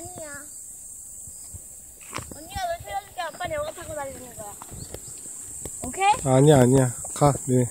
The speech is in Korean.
아니야. 언니가 널 태워줄게. 아빠는 영어 타고 다니는 거야. 오케이? 아니야, 아니야. 가, 네.